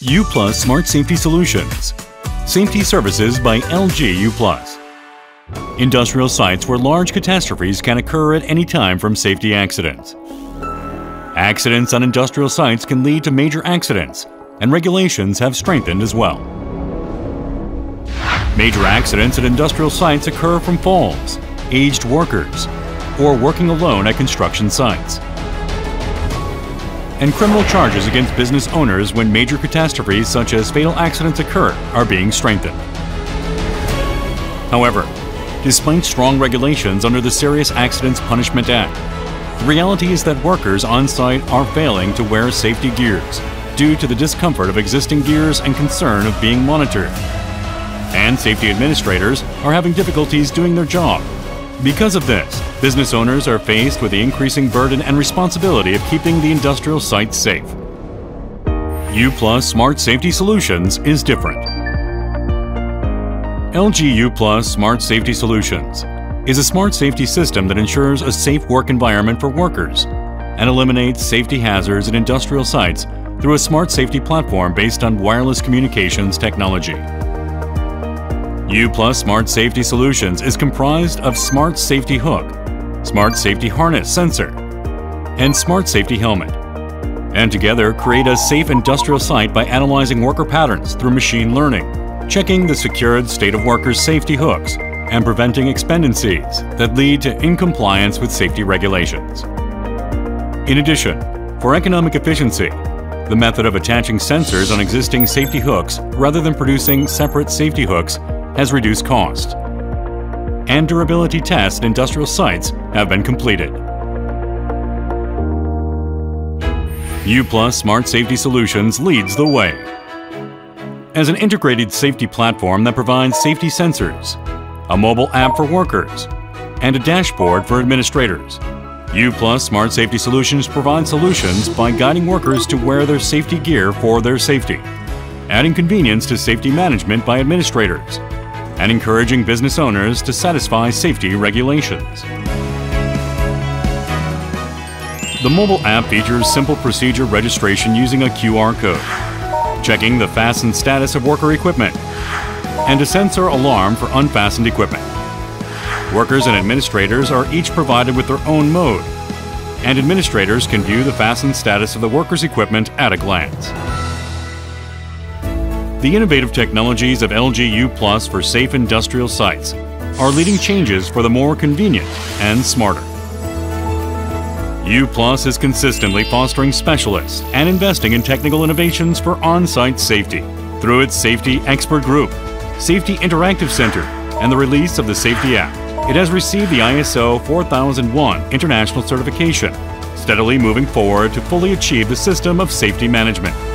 U Plus Smart Safety Solutions. Safety services by LG U Plus. Industrial sites where large catastrophes can occur at any time from safety accidents. Accidents on industrial sites can lead to major accidents, and regulations have strengthened as well. Major accidents at industrial sites occur from falls, aged workers, or working alone at construction sites and criminal charges against business owners when major catastrophes such as fatal accidents occur are being strengthened. However, despite strong regulations under the Serious Accidents Punishment Act, the reality is that workers on site are failing to wear safety gears due to the discomfort of existing gears and concern of being monitored. And safety administrators are having difficulties doing their job because of this, business owners are faced with the increasing burden and responsibility of keeping the industrial sites safe. U Plus Smart Safety Solutions is different. LG U Plus Smart Safety Solutions is a smart safety system that ensures a safe work environment for workers and eliminates safety hazards at industrial sites through a smart safety platform based on wireless communications technology. U Plus Smart Safety Solutions is comprised of Smart Safety Hook, Smart Safety Harness Sensor, and Smart Safety Helmet. And together create a safe industrial site by analyzing worker patterns through machine learning, checking the secured state of workers' safety hooks, and preventing expendencies that lead to incompliance with safety regulations. In addition, for economic efficiency, the method of attaching sensors on existing safety hooks rather than producing separate safety hooks has reduced cost. And durability tests at industrial sites have been completed. U Plus Smart Safety Solutions leads the way. As an integrated safety platform that provides safety sensors, a mobile app for workers, and a dashboard for administrators, U Plus Smart Safety Solutions provides solutions by guiding workers to wear their safety gear for their safety, adding convenience to safety management by administrators, and encouraging business owners to satisfy safety regulations. The mobile app features simple procedure registration using a QR code, checking the fastened status of worker equipment, and a sensor alarm for unfastened equipment. Workers and administrators are each provided with their own mode, and administrators can view the fastened status of the worker's equipment at a glance. The innovative technologies of LG U Plus for safe industrial sites are leading changes for the more convenient and smarter. U Plus is consistently fostering specialists and investing in technical innovations for on-site safety through its Safety Expert Group, Safety Interactive Center, and the release of the Safety App. It has received the ISO 4001 International Certification, steadily moving forward to fully achieve the system of safety management.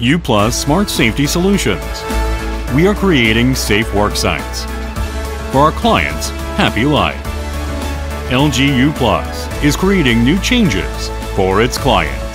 U Smart Safety Solutions. We are creating safe work sites. For our clients, happy life. LG U Plus is creating new changes for its clients.